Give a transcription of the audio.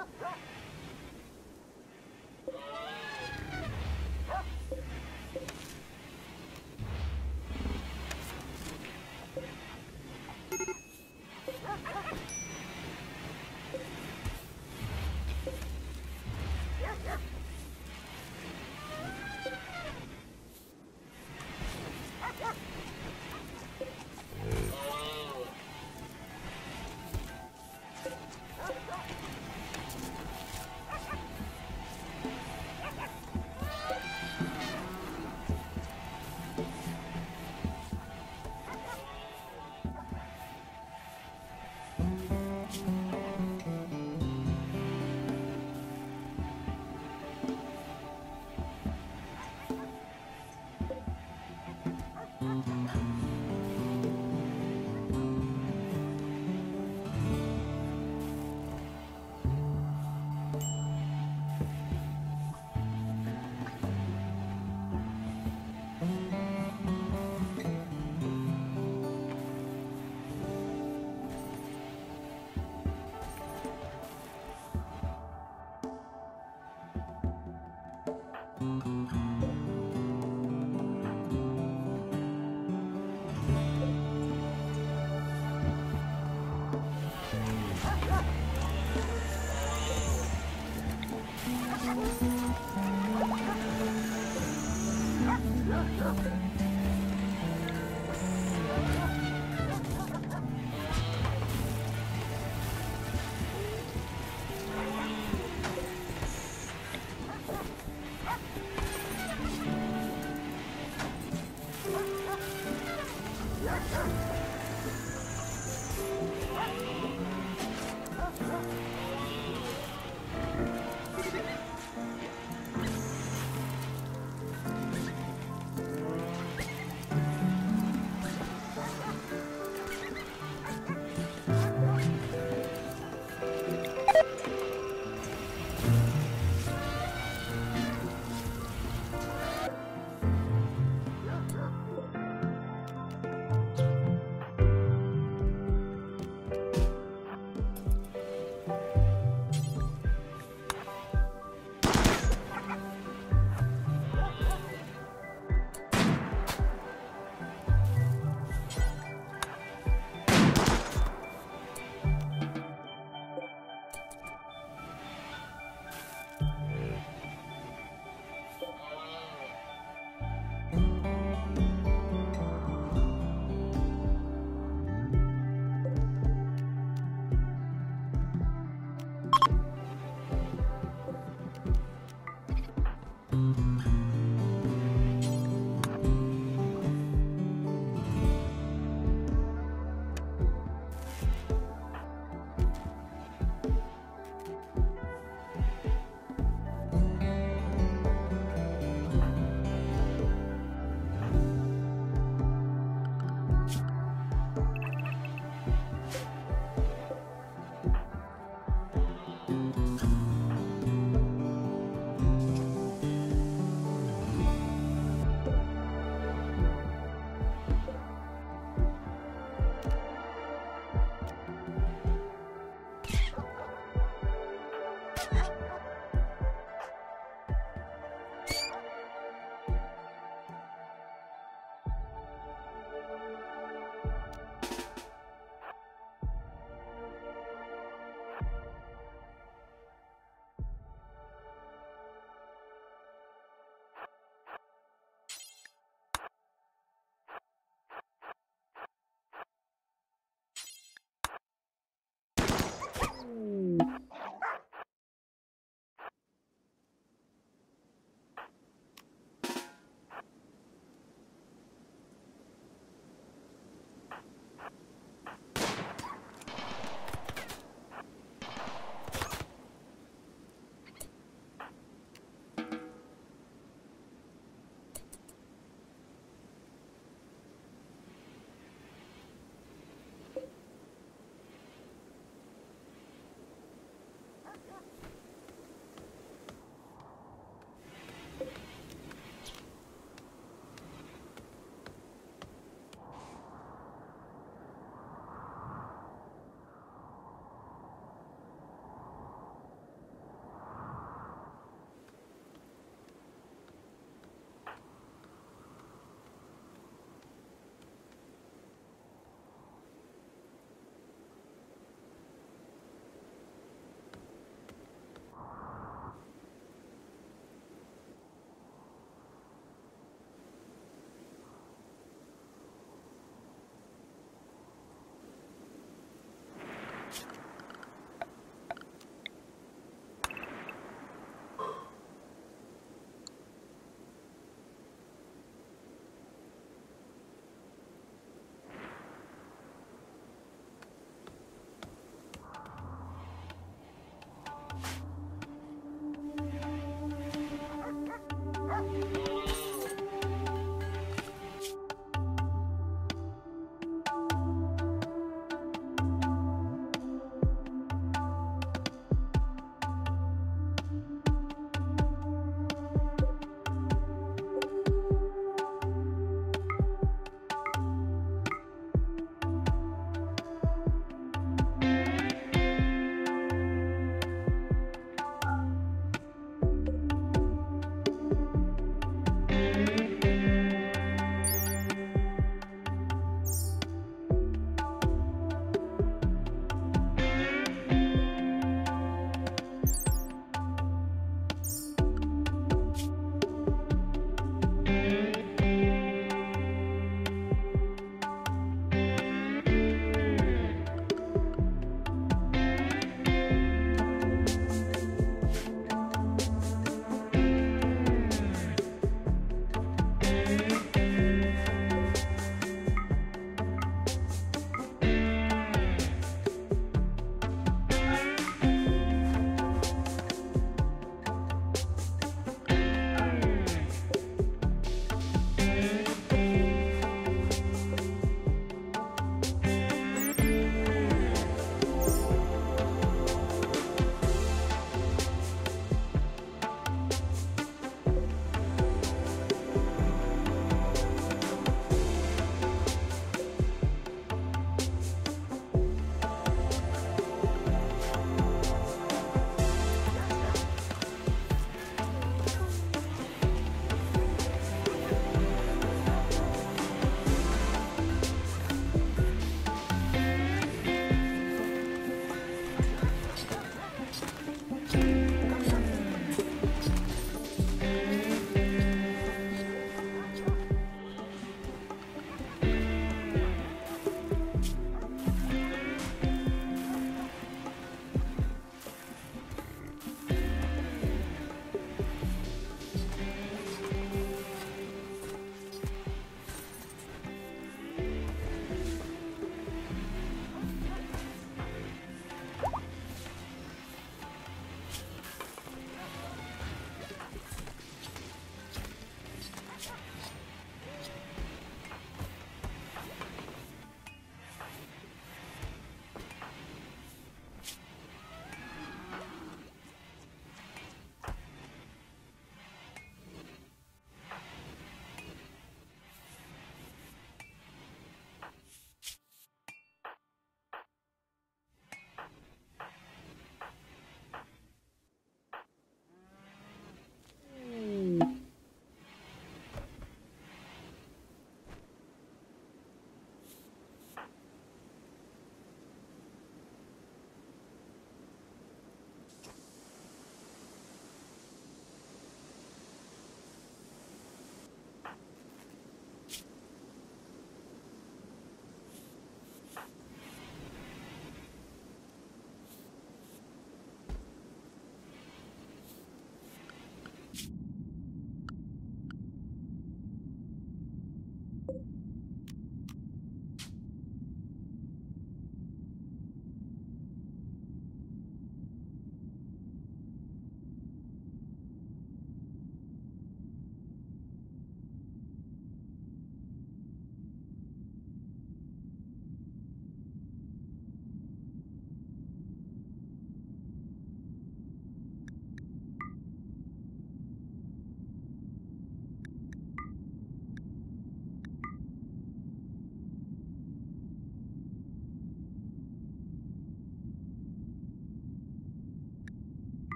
Ha ha ha! Ooh.